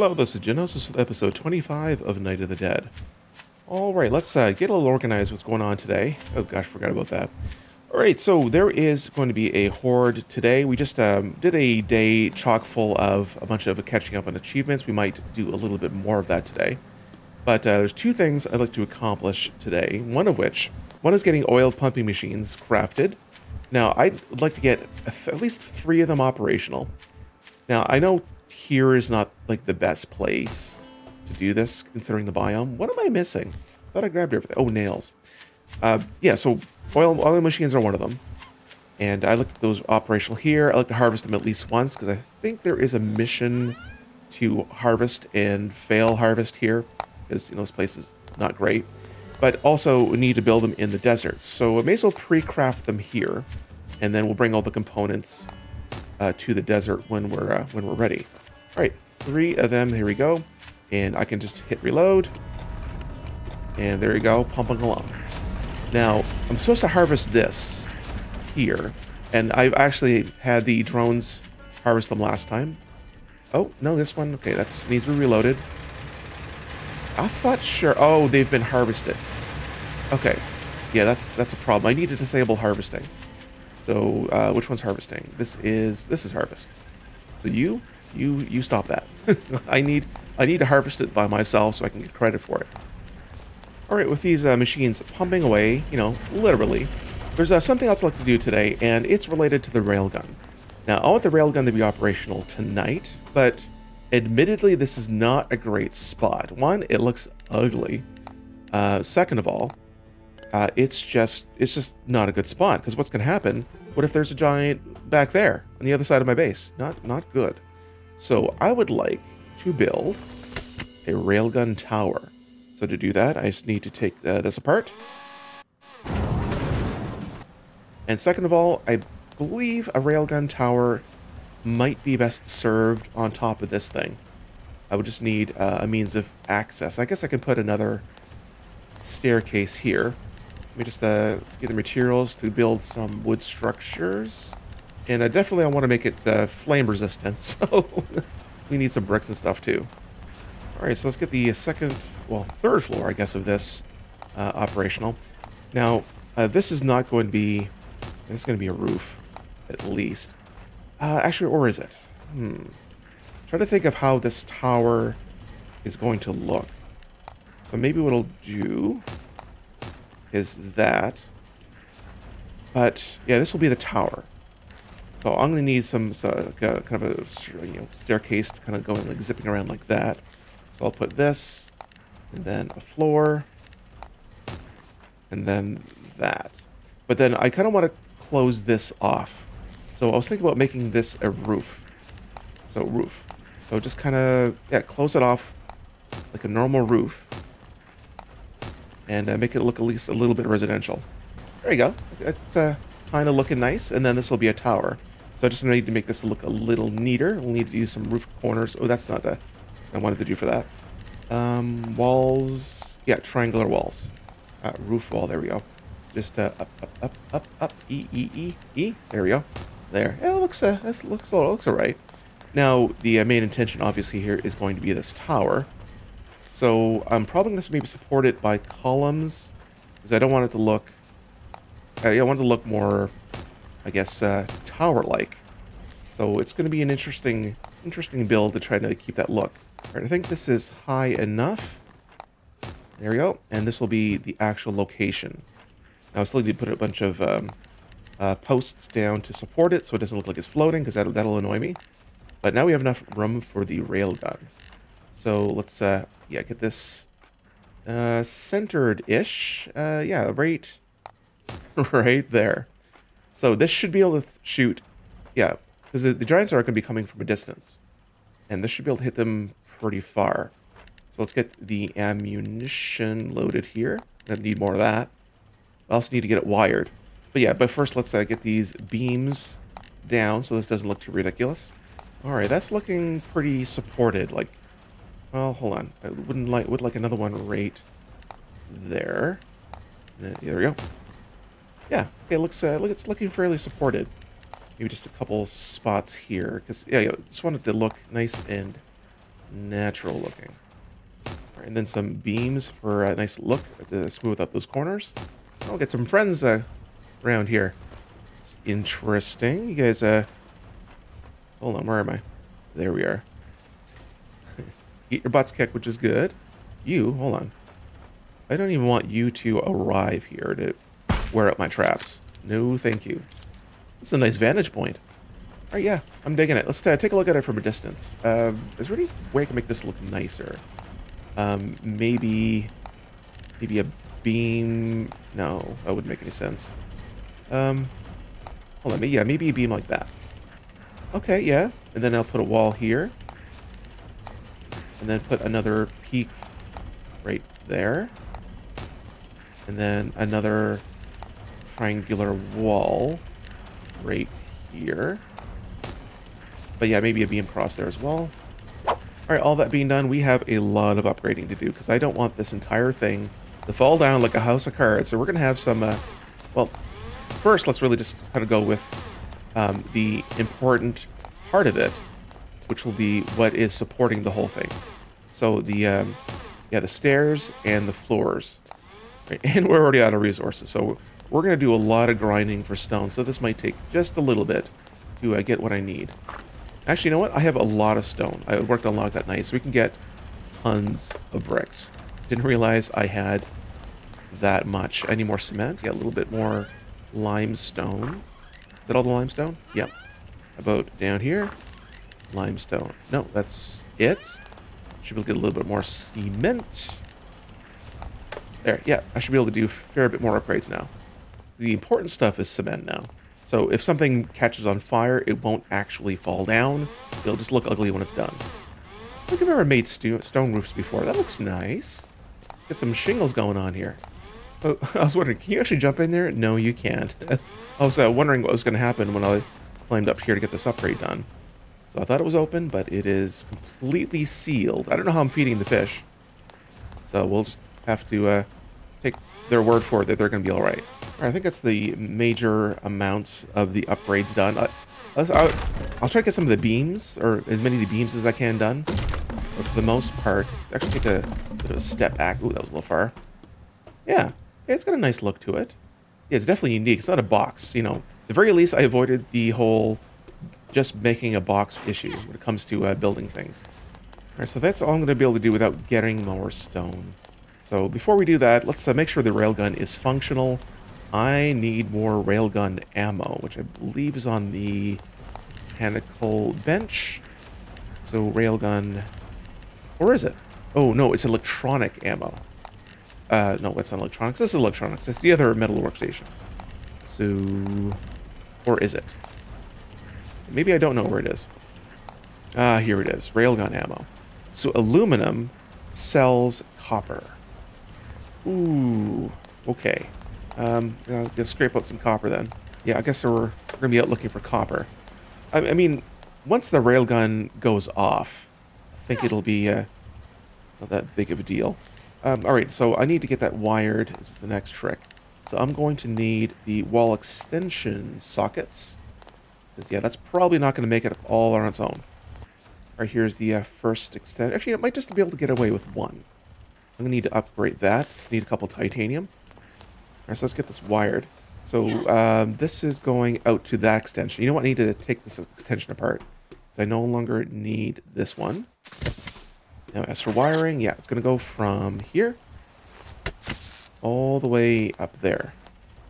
Hello, this is Genosis with episode 25 of Night of the Dead. Alright, let's uh, get a little organized what's going on today. Oh gosh, forgot about that. Alright, so there is going to be a horde today. We just um, did a day chock full of a bunch of catching up on achievements. We might do a little bit more of that today. But uh, there's two things I'd like to accomplish today. One of which, one is getting oil pumping machines crafted. Now, I'd like to get at least three of them operational. Now, I know here is not like the best place to do this, considering the biome. What am I missing? Thought I grabbed everything. Oh, nails. Uh, yeah, so oil, oil machines are one of them. And I looked at those operational here. I like to harvest them at least once, because I think there is a mission to harvest and fail harvest here, because, you know, this place is not great. But also, we need to build them in the desert. So I may as well pre-craft them here, and then we'll bring all the components uh, to the desert when we're uh, when we're ready. All right, three of them. Here we go, and I can just hit reload, and there you go, pumping along. Now I'm supposed to harvest this here, and I've actually had the drones harvest them last time. Oh no, this one. Okay, that needs to be reloaded. I thought sure. Oh, they've been harvested. Okay, yeah, that's that's a problem. I need to disable harvesting. So uh, which one's harvesting? This is this is harvest. So you you you stop that. I need I need to harvest it by myself so I can get credit for it. All right, with these uh, machines pumping away, you know, literally, there's uh, something else I'd like to do today, and it's related to the railgun. Now, I want the railgun to be operational tonight, but admittedly, this is not a great spot. One, it looks ugly. Uh, second of all, uh, it's just it's just not a good spot because what's going to happen? What if there's a giant back there on the other side of my base? Not not good. So I would like to build a railgun tower. So to do that, I just need to take uh, this apart. And second of all, I believe a railgun tower might be best served on top of this thing. I would just need uh, a means of access. I guess I can put another staircase here. Let me just uh, get the materials to build some wood structures. And uh, definitely I want to make it uh, flame resistant, so we need some bricks and stuff too. Alright, so let's get the second, well, third floor, I guess, of this uh, operational. Now, uh, this is not going to be, this is going to be a roof, at least. Uh, actually, or is it? Hmm. Try to think of how this tower is going to look. So maybe what I'll do is that. But yeah, this will be the tower. So I'm going to need some uh, kind of a you know, staircase to kind of go like zipping around like that. So I'll put this, and then a floor, and then that. But then I kind of want to close this off. So I was thinking about making this a roof. So roof. So just kind of, yeah, close it off like a normal roof and uh, make it look at least a little bit residential. There you go. It's uh, kind of looking nice. And then this will be a tower. So I just need to make this look a little neater. We'll need to use some roof corners. Oh, that's not a, I wanted to do for that. Um, walls. Yeah, triangular walls. Uh, roof wall. There we go. Just uh, up, up, up, up, up. E, E, E, E. There we go. There. Yeah, it looks, uh, this looks, looks all right. Now, the uh, main intention, obviously, here is going to be this tower. So I'm probably going to maybe support it by columns, because I don't want it to look, I want it to look more, I guess, uh, tower-like. So it's going to be an interesting, interesting build to try to keep that look. All right, I think this is high enough. There we go. And this will be the actual location. Now I still need to put a bunch of um, uh, posts down to support it so it doesn't look like it's floating, because that'll, that'll annoy me. But now we have enough room for the railgun. So let's uh, yeah, get this uh, centered-ish. Uh, yeah, right, right there. So this should be able to shoot, yeah, because the, the, giants are going to be coming from a distance. And this should be able to hit them pretty far. So let's get the ammunition loaded here. I need more of that. I also need to get it wired. But yeah, but first let's uh, get these beams down so this doesn't look too ridiculous. Alright, that's looking pretty supported. Like, well, hold on. I wouldn't like would like another one right there. There we go. Yeah. Okay. Looks uh, look. It's looking fairly supported. Maybe just a couple spots here, because yeah, I just wanted to look nice and natural looking. and then some beams for a nice look to smooth out those corners. I'll get some friends uh, around here. It's interesting. You guys, uh, hold on, where am I? There we are. Get your butts kicked, which is good. You, hold on. I don't even want you to arrive here to wear up my traps. No, thank you. Is a nice vantage point. All right, yeah, I'm digging it. Let's uh, take a look at it from a distance. Um, is there any way I can make this look nicer? Um, maybe, maybe a beam. No, that wouldn't make any sense. Um, hold on, yeah, maybe a beam like that. Okay, yeah, and then I'll put a wall here, and then put another peak right there, and then another triangular wall right here. But yeah, maybe a beam cross there as well. Alright, all that being done, we have a lot of upgrading to do, because I don't want this entire thing to fall down like a house of cards. So we're going to have some, uh, well, first let's really just kind of go with um, the important part of it, which will be what is supporting the whole thing. So the, um, yeah, the stairs and the floors. Right? And we're already out of resources, so we're going to do a lot of grinding for stone, so this might take just a little bit to uh, get what I need. Actually, you know what? I have a lot of stone. I worked on log that night, so we can get tons of bricks. Didn't realize I had that much. I need more cement. Yeah, a little bit more limestone. Is that all the limestone? Yep. About down here, limestone. No, that's it. Should be able to get a little bit more cement. There, yeah, I should be able to do a fair bit more upgrades now. The important stuff is cement now. So if something catches on fire, it won't actually fall down. It'll just look ugly when it's done. I think I've ever made stone roofs before. That looks nice. Get some shingles going on here. Oh, I was wondering, can you actually jump in there? No, you can't. I was uh, wondering what was going to happen when I climbed up here to get this upgrade done. So I thought it was open, but it is completely sealed. I don't know how I'm feeding the fish. So we'll just have to uh, take their word for it that they're going to be all right. I think that's the major amounts of the upgrades done. Uh, I'll, I'll, try to get some of the beams, or as many of the beams as I can done. But for the most part, actually take a bit of a step back. Ooh, that was a little far. Yeah, it's got a nice look to it. Yeah, it's definitely unique. It's not a box, you know. the very least, I avoided the whole just making a box issue when it comes to uh, building things. All right, so that's all I'm going to be able to do without getting more stone. So before we do that, let's uh, make sure the railgun is functional. I need more railgun ammo, which I believe is on the mechanical bench. So railgun, or is it? Oh no, it's electronic ammo. Uh, no, it's not electronics. This is electronics. It's the other metal workstation. So, or is it? Maybe I don't know where it is. Ah, here it is. Railgun ammo. So aluminum sells copper. Ooh, okay. Um, I'll just scrape out some copper then. Yeah, I guess we're, we're going to be out looking for copper. I, I, mean, once the railgun goes off, I think it'll be uh, not that big of a deal. Um, all right, so I need to get that wired. This is the next trick. So I'm going to need the wall extension sockets. Because, yeah, that's probably not going to make it all on its own. All right, here's the uh, first extent. Actually, it might just be able to get away with one. I'm going to need to upgrade that. Need a couple titanium. All right, so let's get this wired. So um, this is going out to that extension. You know what? I need to take this extension apart. So I no longer need this one. Now, as for wiring, yeah, it's going to go from here all the way up there.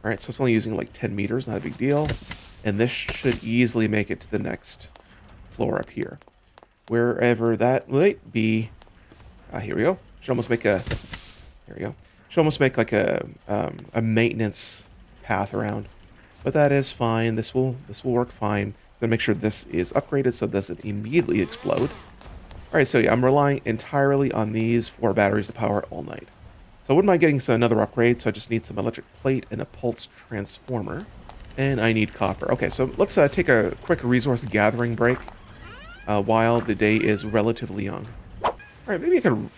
All right, so it's only using like 10 meters, not a big deal. And this should easily make it to the next floor up here. Wherever that might be. Ah, here we go. Should almost make a... Here we go. Should almost make like a um, a maintenance path around, but that is fine. This will this will work fine. So make sure this is upgraded so it doesn't immediately explode. All right, so yeah, I'm relying entirely on these four batteries to power all night. So I wouldn't mind getting some, another upgrade, so I just need some electric plate and a pulse transformer. And I need copper. Okay, so let's uh, take a quick resource gathering break uh, while the day is relatively young. Alright, maybe I can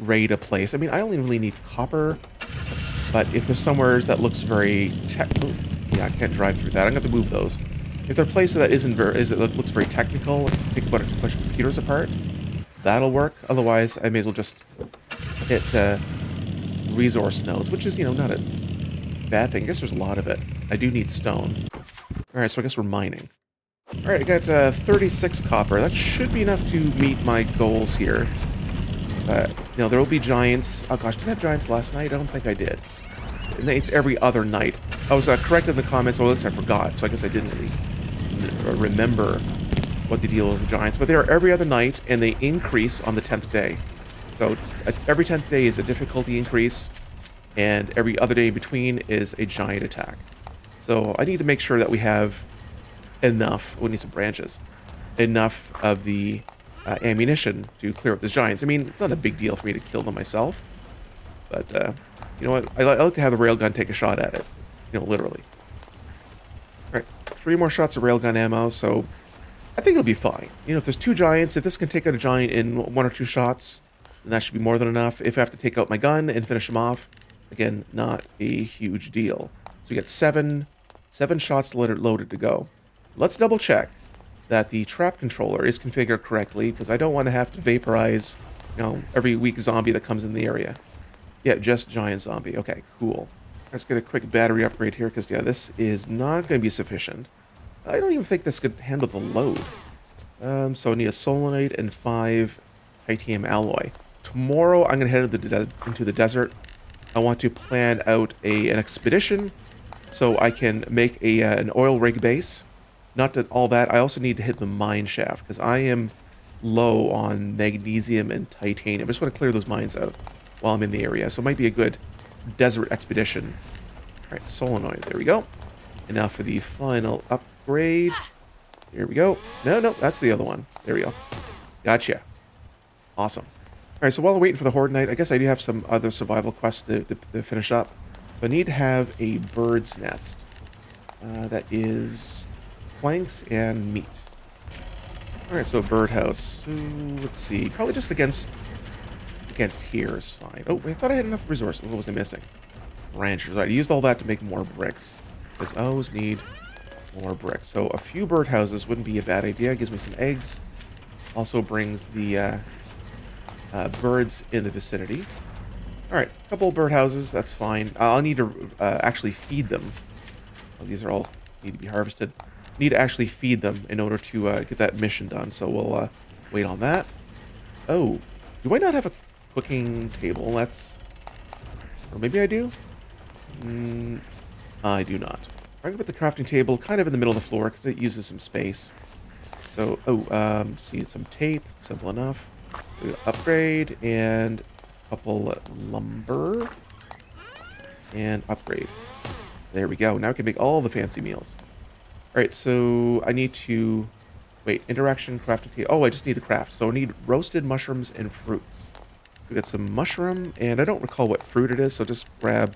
raid a place. I mean, I only really need copper, but if there's somewhere that looks very technical... Yeah, I can't drive through that. I'm to have to move those. If there's are places that isn't very... Is, it looks very technical, take a bunch of computers apart, that'll work. Otherwise, I may as well just hit uh, resource nodes, which is, you know, not a bad thing. I guess there's a lot of it. I do need stone. All right, so I guess we're mining. All right, I got uh, 36 copper. That should be enough to meet my goals here. Uh, know, there will be giants. Oh gosh, did I have giants last night? I don't think I did. It's every other night. I was uh, corrected in the comments. Oh, this I forgot, so I guess I didn't really remember what the deal is with giants. But they are every other night, and they increase on the 10th day. So every 10th day is a difficulty increase, and every other day in between is a giant attack. So I need to make sure that we have enough, we need some branches, enough of the uh, ammunition to clear up the giants. I mean, it's not a big deal for me to kill them myself, but uh, you know what? I, I like to have the railgun take a shot at it, you know, literally. All right, three more shots of railgun ammo, so I think it'll be fine. You know, if there's two giants, if this can take out a giant in one or two shots, then that should be more than enough. If I have to take out my gun and finish him off, again, not a huge deal. So we got seven, seven shots loaded to go. Let's double check that the trap controller is configured correctly, because I don't want to have to vaporize, you know, every weak zombie that comes in the area. Yeah, just giant zombie. Okay, cool. Let's get a quick battery upgrade here, because, yeah, this is not going to be sufficient. I don't even think this could handle the load. Um, so I need a solenoid and five titanium alloy. Tomorrow, I'm going to head into the, into the desert. I want to plan out a an expedition so I can make a uh, an oil rig base not that all that, I also need to hit the mine shaft because I am low on magnesium and titanium. I just want to clear those mines out while I'm in the area. So it might be a good desert expedition. All right, solenoid. There we go. And now for the final upgrade. Here we go. No, no, that's the other one. There we go. Gotcha. Awesome. All right, so while we're waiting for the Horde Night, I guess I do have some other survival quests to, to, to finish up. So I need to have a bird's nest. Uh, that is planks and meat. Alright, so birdhouse. Ooh, let's see. Probably just against against here fine. Oh, I thought I had enough resources. What was I missing? Ranchers. I used all that to make more bricks. Because I always need more bricks. So a few birdhouses wouldn't be a bad idea. Gives me some eggs. Also brings the uh, uh, birds in the vicinity. Alright, a couple birdhouses. That's fine. I'll need to uh, actually feed them. These are all need to be harvested need to actually feed them in order to uh, get that mission done. So we'll uh, wait on that. Oh, do I not have a cooking table? That's... Or maybe I do? Mm, I do not. I'm going to put the crafting table kind of in the middle of the floor because it uses some space. So, oh, um, see some tape. Simple enough. Upgrade and a couple lumber. And upgrade. There we go. Now we can make all the fancy meals. Alright, so I need to... Wait, interaction, crafting tea. Oh, I just need to craft. So I need roasted mushrooms and fruits. We got some mushroom, and I don't recall what fruit it is, so just grab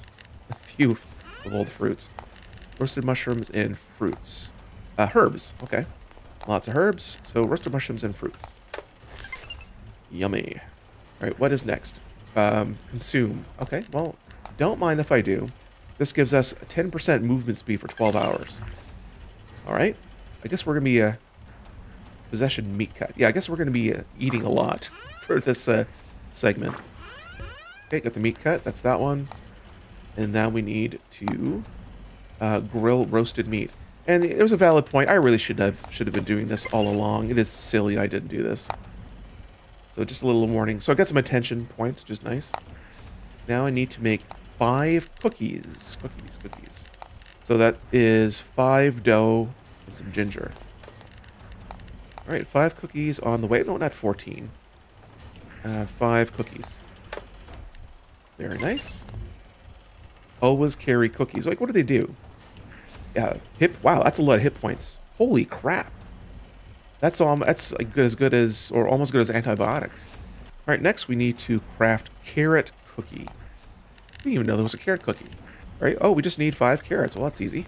a few of all the fruits. Roasted mushrooms and fruits. Uh, herbs, okay. Lots of herbs, so roasted mushrooms and fruits. Yummy. Alright, what is next? Um, consume. Okay, well, don't mind if I do. This gives us 10% movement speed for 12 hours. Alright. I guess we're going to be a possession meat cut. Yeah, I guess we're going to be uh, eating a lot for this uh, segment. Okay, got the meat cut. That's that one. And now we need to uh, grill roasted meat. And it was a valid point. I really should have should have been doing this all along. It is silly I didn't do this. So just a little warning. So I got some attention points, which is nice. Now I need to make five cookies. Cookies, cookies. So that is five dough and some ginger. All right, five cookies on the way. No, not 14. Uh, five cookies. Very nice. Always carry cookies. Like, what do they do? Yeah, hip. Wow, that's a lot of hit points. Holy crap. That's um, that's as good as, or almost good as antibiotics. All right, next we need to craft carrot cookie. I didn't even know there was a carrot cookie. Right. Oh, we just need five carrots. Well, that's easy.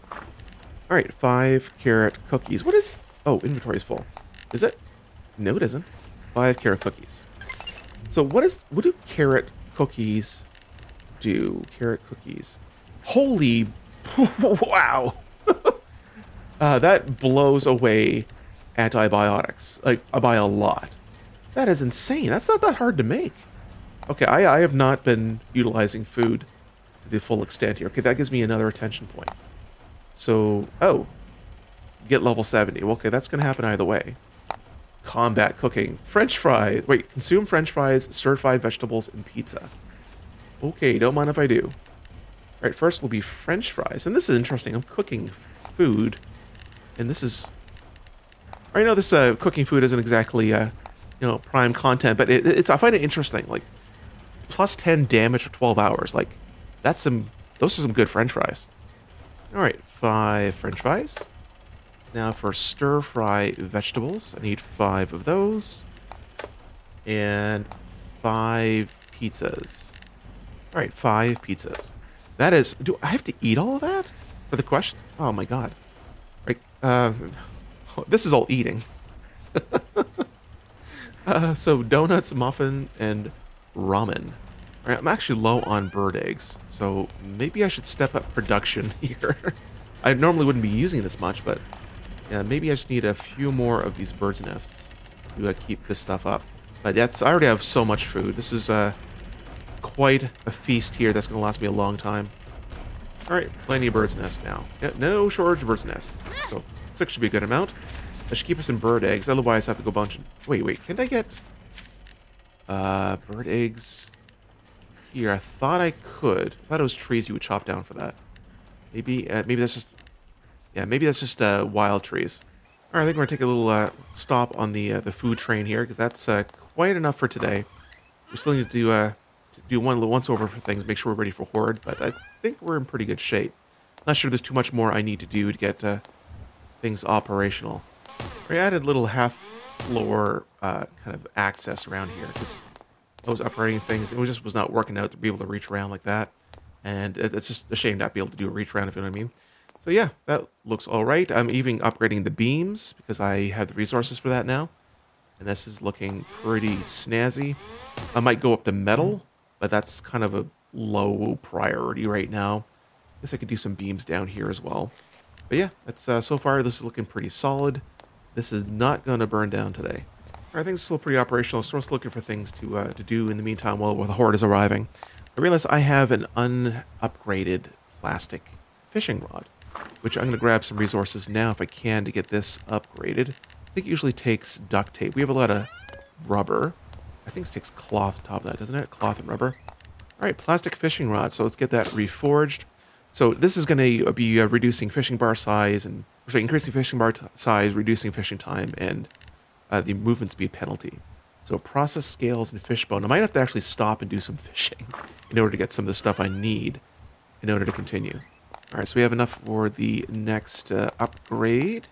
All right, five carrot cookies. What is... Oh, inventory is full. Is it? No, it isn't. Five carrot cookies. So what is... What do carrot cookies do? Carrot cookies. Holy... wow. uh, that blows away antibiotics. Like, by a lot. That is insane. That's not that hard to make. Okay, I, I have not been utilizing food the full extent here. Okay, that gives me another attention point. So, oh, get level 70. Well, okay, that's going to happen either way. Combat cooking. French fries. Wait, consume French fries, stir-fried vegetables, and pizza. Okay, don't mind if I do. All right, first will be French fries. And this is interesting. I'm cooking food. And this is... I know this uh, cooking food isn't exactly, uh, you know, prime content, but it, it's I find it interesting. Like, plus 10 damage for 12 hours. Like, that's some... Those are some good French fries. All right, five French fries. Now for stir-fry vegetables, I need five of those. And five pizzas. All right, five pizzas. That is, do I have to eat all of that for the question? Oh my god. Right, uh, this is all eating. uh, so donuts, muffin, and ramen. I'm actually low on bird eggs, so maybe I should step up production here. I normally wouldn't be using this much, but yeah, maybe I just need a few more of these bird's nests to uh, keep this stuff up. But that's I already have so much food. This is uh, quite a feast here that's going to last me a long time. All right, plenty of bird's nests now. Yeah, no shortage of bird's nests. So six should be a good amount. That should keep us in bird eggs. Otherwise, I have to go bunch. Wait, wait. Can I get uh, bird eggs here? I thought I could. I thought it was trees you would chop down for that. Maybe, uh, maybe that's just yeah, maybe that's just uh, wild trees. All right, I think we're gonna take a little uh, stop on the uh, the food train here because that's uh, quite enough for today. We still need to do uh, to do one once over for things, make sure we're ready for horde. But I think we're in pretty good shape. Not sure there's too much more I need to do to get uh, things operational. We added little half floor uh, kind of access around here because I was upgrading things. It was just was not working out to be able to reach around like that, and it's just a shame not be able to do a reach around if you know what I mean. So yeah, that looks all right. I'm even upgrading the beams because I have the resources for that now. And this is looking pretty snazzy. I might go up to metal, but that's kind of a low priority right now. I guess I could do some beams down here as well. But yeah, that's uh, so far this is looking pretty solid. This is not going to burn down today. I think it's still pretty operational. Still looking for things to uh, to do in the meantime while the horde is arriving. I realize I have an unupgraded plastic fishing rod which I'm going to grab some resources now if I can to get this upgraded. I think it usually takes duct tape. We have a lot of rubber. I think it takes cloth on top of that, doesn't it? Cloth and rubber. All right, plastic fishing rod. So let's get that reforged. So this is going to be uh, reducing fishing bar size and sorry, increasing fishing bar size, reducing fishing time, and uh, the movement speed penalty. So process scales and fishbone. I might have to actually stop and do some fishing in order to get some of the stuff I need in order to continue. All right, so we have enough for the next uh, upgrade.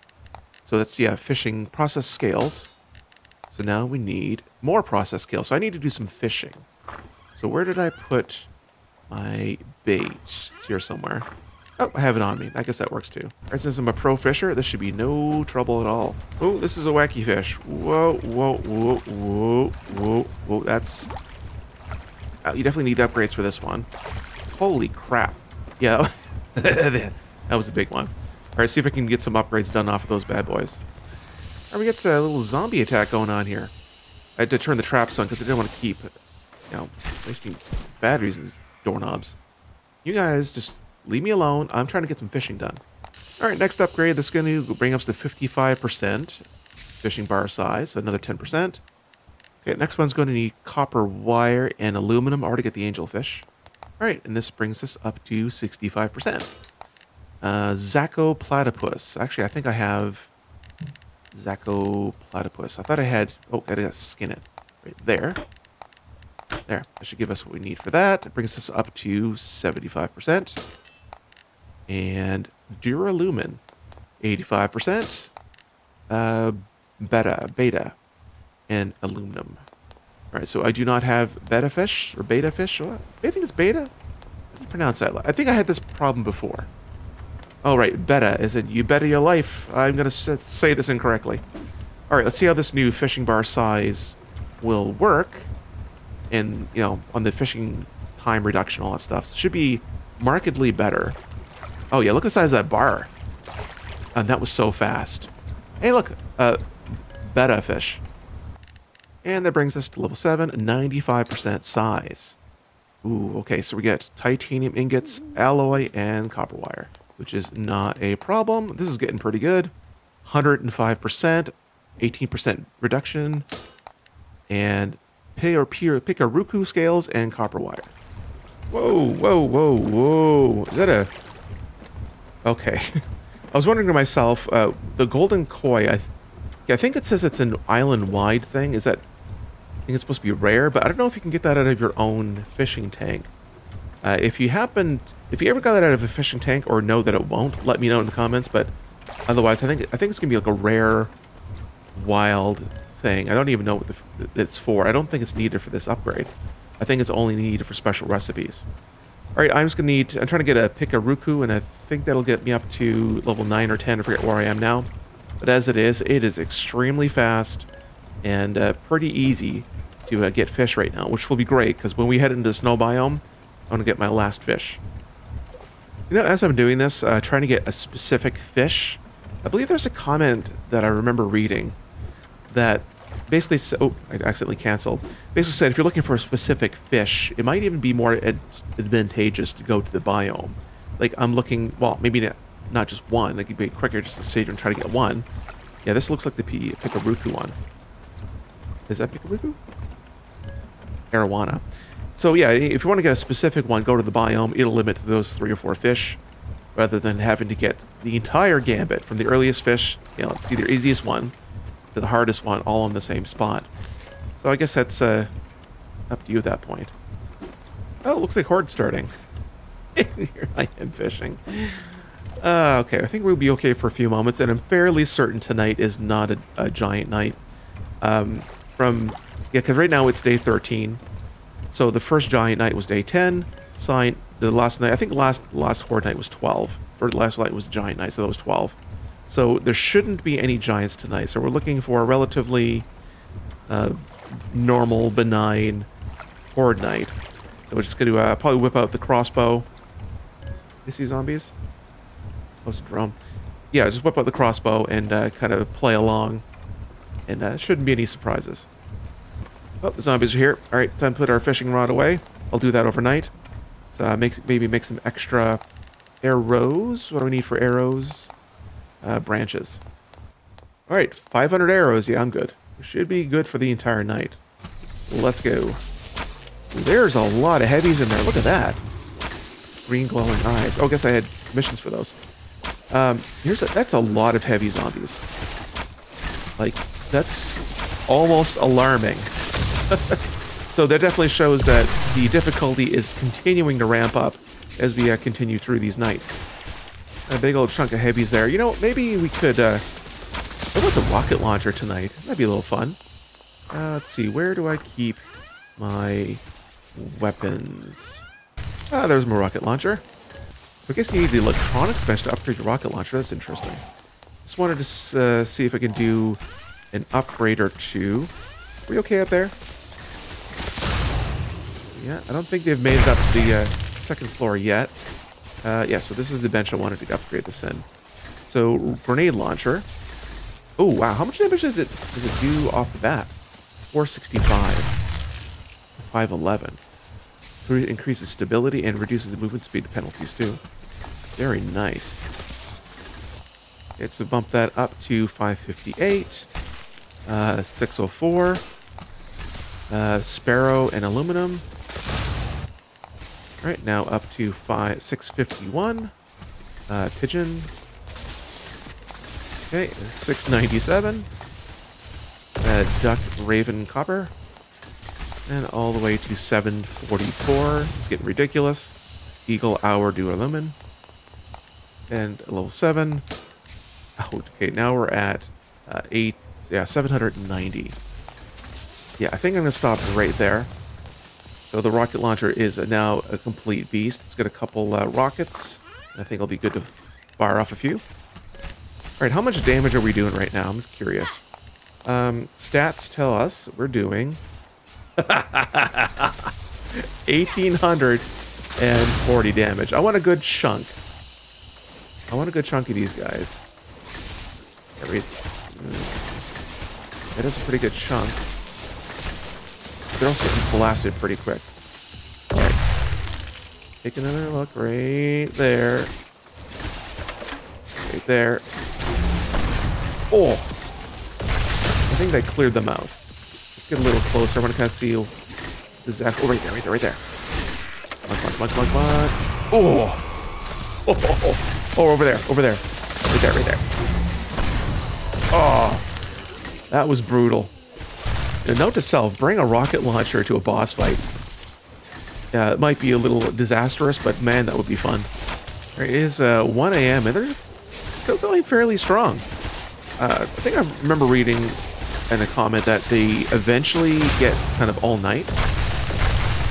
So that's, yeah, fishing process scales. So now we need more process scales. So I need to do some fishing. So where did I put my bait? It's here somewhere. Oh, I have it on me. I guess that works too. All right, since I'm a pro fisher, this should be no trouble at all. Oh, this is a wacky fish. Whoa, whoa, whoa, whoa, whoa, whoa. That's... Uh, you definitely need upgrades for this one. Holy crap. Yeah, that was a big one. All right, see if I can get some upgrades done off of those bad boys. All right, we got a little zombie attack going on here. I had to turn the traps on because I didn't want to keep, you know, wasting batteries and doorknobs. You guys just leave me alone. I'm trying to get some fishing done. All right, next upgrade. This is going to bring us to 55% fishing bar size, so another 10%. Okay, next one's going to need copper wire and aluminum. I already get the angelfish. All right, and this brings us up to 65%. Uh, Zaco platypus. Actually, I think I have Zaco platypus. I thought I had... Oh, I gotta skin it. Right there. There. That should give us what we need for that. It brings us up to 75%. And Duralumin. 85%. Uh, beta. Beta. And aluminum. All right, so I do not have beta fish or beta fish. What? I think it's beta. How do you pronounce that? I think I had this problem before. Oh, right, beta. Is it you better your life? I'm going to say this incorrectly. All right, let's see how this new fishing bar size will work. And, you know, on the fishing time reduction, all that stuff. It should be markedly better. Oh, yeah, look at the size of that bar. And that was so fast. Hey, look, uh, beta fish. And that brings us to level 7, 95% size. Ooh, okay, so we get titanium ingots, alloy, and copper wire, which is not a problem. This is getting pretty good. 105%, 18% reduction, and pay or pure Pikaruku scales and copper wire. Whoa, whoa, whoa, whoa. Is that a... Okay. I was wondering to myself, uh, the golden koi, I, th I think it says it's an island-wide thing. Is that... I think it's supposed to be rare, but I don't know if you can get that out of your own fishing tank. Uh, if you happen... If you ever got that out of a fishing tank or know that it won't, let me know in the comments, but otherwise, I think I think it's going to be like a rare, wild thing. I don't even know what the, it's for. I don't think it's needed for this upgrade. I think it's only needed for special recipes. All right, I'm just going to need... I'm trying to get a Pikaruku, and I think that'll get me up to level 9 or 10. I forget where I am now. But as it is, it is extremely fast and uh, pretty easy to uh, get fish right now, which will be great, because when we head into the snow biome, I'm going to get my last fish. You know, as I'm doing this, uh, trying to get a specific fish, I believe there's a comment that I remember reading that basically, oh, I accidentally canceled. Basically said if you're looking for a specific fish, it might even be more ad advantageous to go to the biome. Like I'm looking, well, maybe not, not just one. It could be quicker just to sit here and try to get one. Yeah, this looks like the P Pikaruku one. Is that Pikaruku? Arowana. So yeah, if you want to get a specific one, go to the biome. It'll limit those three or four fish, rather than having to get the entire gambit from the earliest fish. You know, see the easiest one to the hardest one all on the same spot. So I guess that's uh, up to you at that point. Oh, looks like Horde starting. Here I am fishing. Uh, okay, I think we'll be okay for a few moments, and I'm fairly certain tonight is not a, a giant night. Um, from yeah, because right now it's day 13. So the first giant night was day 10. Sign the last night. I think last last horde night was 12, or the last night was giant night, so that was 12. So there shouldn't be any giants tonight. So we're looking for a relatively uh, normal, benign horde night. So we're just going to uh, probably whip out the crossbow. You see zombies? A drone. Yeah, just whip out the crossbow and uh, kind of play along. And uh, shouldn't be any surprises. Oh, the zombies are here. All right, time to put our fishing rod away. I'll do that overnight. So uh, make, maybe make some extra arrows. What do we need for arrows? Uh, branches. All right, 500 arrows. Yeah, I'm good. Should be good for the entire night. Let's go. There's a lot of heavies in there. Look at that. Green glowing eyes. Oh, I guess I had missions for those. Um, here's a, that's a lot of heavy zombies. Like, that's almost alarming. so that definitely shows that the difficulty is continuing to ramp up as we uh, continue through these nights. A big old chunk of heavies there. You know, maybe we could, uh... What about the rocket launcher tonight? That'd be a little fun. Uh, let's see, where do I keep my weapons? Ah, there's my rocket launcher. I guess you need the electronics bench to upgrade your rocket launcher. That's interesting. Just wanted to uh, see if I can do an upgrade or two. Are we okay up there? Yeah, I don't think they've made it up to the uh, second floor yet. Uh, yeah, so this is the bench I wanted to upgrade this in. So, grenade launcher. Oh, wow. How much damage does it, does it do off the bat? 465. 511. Increases stability and reduces the movement speed penalties, too. Very nice. Okay, so bump that up to 558. Uh, 604. Uh, Sparrow and aluminum. All right, now up to five, 651. Uh, pigeon. Okay, 697. Uh, duck, raven, copper. And all the way to 744. It's getting ridiculous. Eagle, owl, duralumin. And level 7. Oh, okay, now we're at uh, 8, yeah, 790. Yeah, I think I'm going to stop right there. So the rocket launcher is now a complete beast. It's got a couple uh, rockets. I think it'll be good to fire off a few. All right, how much damage are we doing right now? I'm curious. Um, stats tell us we're doing 1,840 damage. I want a good chunk. I want a good chunk of these guys. That is a pretty good chunk. They're also getting blasted pretty quick. All right. Take another look right there. Right there. Oh! I think they cleared them out. Let's get a little closer. I want to kind of see exactly. Oh, right there, right there, right there. Come on, come on, come on, come on. Oh! Oh, oh, oh, oh, over there, over there. Right there, right there. Oh! That was brutal. And note to self, bring a rocket launcher to a boss fight. Yeah, it might be a little disastrous, but man, that would be fun. It is uh, 1 a.m. and they're still going fairly strong. Uh, I think I remember reading in a comment that they eventually get kind of all night.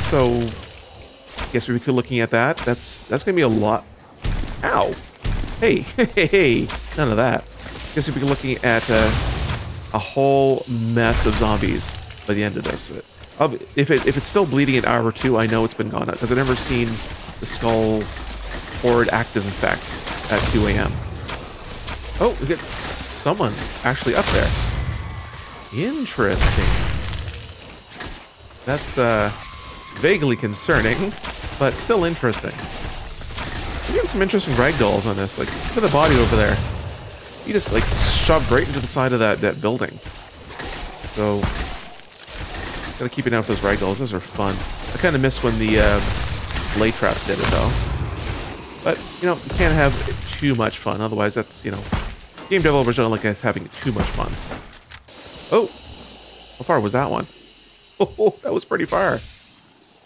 So, I guess we could be looking at that. That's that's gonna be a lot. Ow! Hey, hey, hey! None of that. I guess we'd be looking at uh, a whole mess of zombies by the end of this. if it if it's still bleeding an hour or two, I know it's been gone because I've never seen the skull horde active effect at 2 a.m. Oh, we get someone actually up there. Interesting. That's uh, vaguely concerning, but still interesting. We're getting some interesting ragdolls on this. Like, look at the body over there. He just like shoved right into the side of that, that building. So, gotta keep an eye out for those ragdolls. Those are fun. I kind of miss when the uh, blade trap did it though. But, you know, you can't have too much fun. Otherwise, that's, you know, game developers don't like us having too much fun. Oh, how far was that one? Oh, that was pretty far.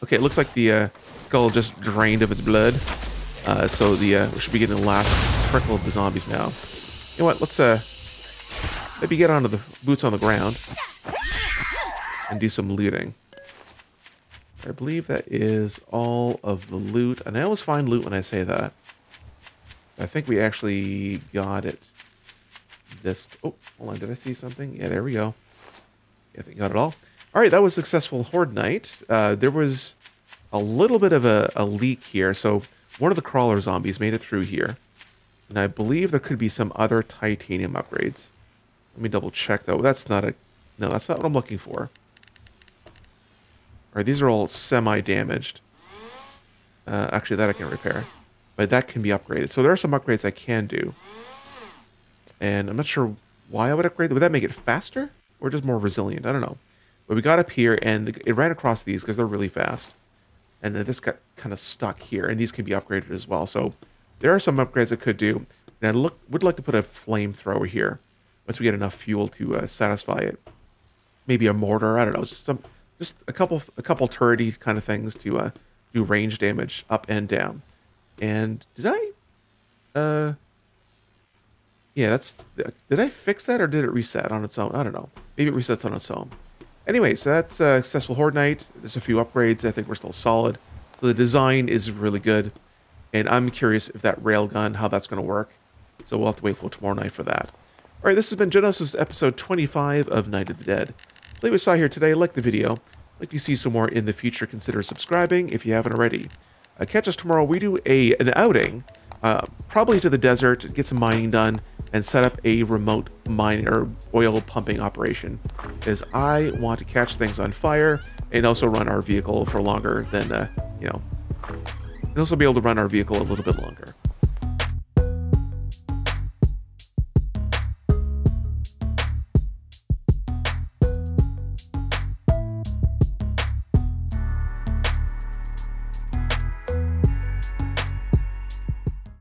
Okay, it looks like the uh, skull just drained of its blood. Uh, so the uh, we should be getting the last trickle of the zombies now. You know what? Let's uh maybe get onto the boots on the ground and do some looting. I believe that is all of the loot, and I always find loot when I say that. I think we actually got it. This oh, hold on, did I see something? Yeah, there we go. Yeah, I think got it all. All right, that was successful horde night. Uh, there was a little bit of a, a leak here, so one of the crawler zombies made it through here. And I believe there could be some other titanium upgrades. Let me double check though. That's not a... No, that's not what I'm looking for. Alright, these are all semi-damaged. Uh, actually, that I can repair. But that can be upgraded. So there are some upgrades I can do. And I'm not sure why I would upgrade. Would that make it faster? Or just more resilient? I don't know. But we got up here, and it ran across these because they're really fast. And then this got kind of stuck here. And these can be upgraded as well. So there are some upgrades I could do. And I look, would like to put a flamethrower here once we get enough fuel to uh, satisfy it. Maybe a mortar. I don't know. Just some, just a couple, a couple turrety kind of things to uh, do range damage up and down. And did I? Uh, yeah, that's. Did I fix that or did it reset on its own? I don't know. Maybe it resets on its own. Anyway, so that's uh, successful Horde Night. There's a few upgrades. I think we're still solid. So the design is really good. And I'm curious if that railgun, how that's going to work. So we'll have to wait for tomorrow night for that. All right, this has been Genosis episode 25 of Night of the Dead. Like we saw here today, like the video. Like to see some more in the future, consider subscribing if you haven't already. Uh, catch us tomorrow. We do a an outing, uh, probably to the desert, get some mining done, and set up a remote mine or oil pumping operation. As I want to catch things on fire and also run our vehicle for longer than, uh, you know, and also be able to run our vehicle a little bit longer.